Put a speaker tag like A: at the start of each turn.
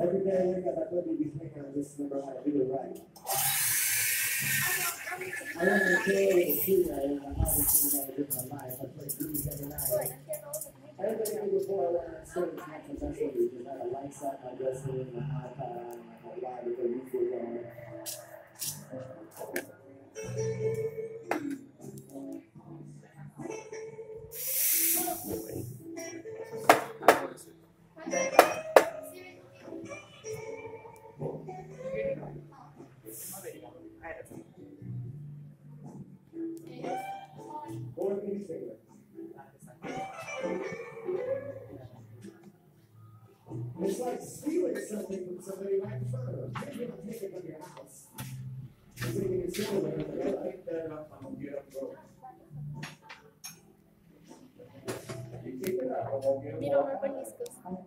A: every day I wake up, I put these hands, just remember how to do it right. I want to enjoy the food I am, I'm obviously going to live my life, I play blues every night. Everything I do before I went on stage, not professionally, just had a lights up, my dressing, my iPad, my live with the YouTube on. Or any It's like stealing something from somebody right in front of them. Maybe you'll take it from your house. You're thinking it's it, but you're like,
B: that up, I'm get up, bro. You pick it up, I'm gonna get up.
C: Hindi naman paniscos.
A: I've